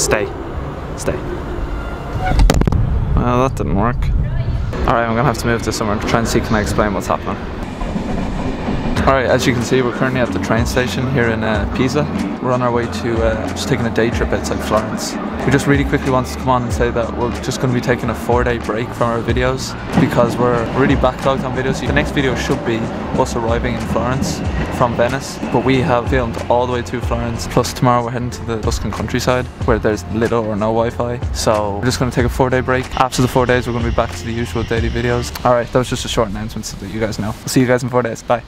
Stay. Stay. Well, that didn't work. Alright, I'm gonna have to move to somewhere and try and see can I explain what's happening. Alright, as you can see, we're currently at the train station here in uh, Pisa. We're on our way to uh, just taking a day trip outside Florence. We just really quickly wanted to come on and say that we're just going to be taking a four day break from our videos because we're really backlogged on videos. The next video should be us arriving in Florence from Venice, but we have filmed all the way to Florence. Plus, tomorrow we're heading to the Tuscan countryside where there's little or no Wi Fi. So, we're just going to take a four day break. After the four days, we're going to be back to the usual daily videos. Alright, that was just a short announcement so that you guys know. See you guys in four days. Bye.